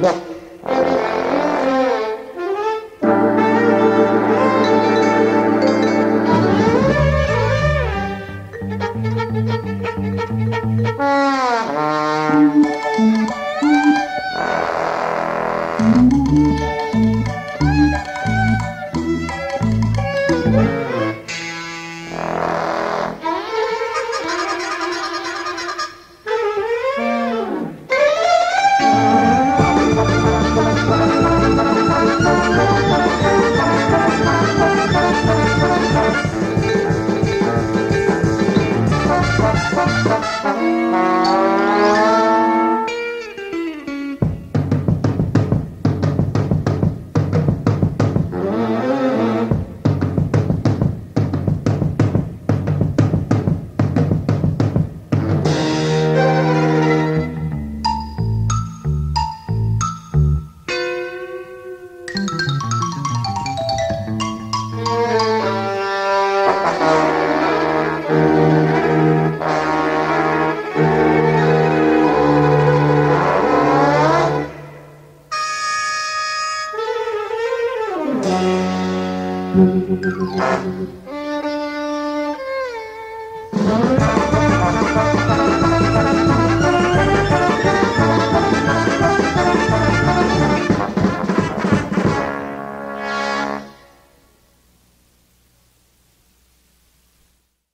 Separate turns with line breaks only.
Bom.
Thank you.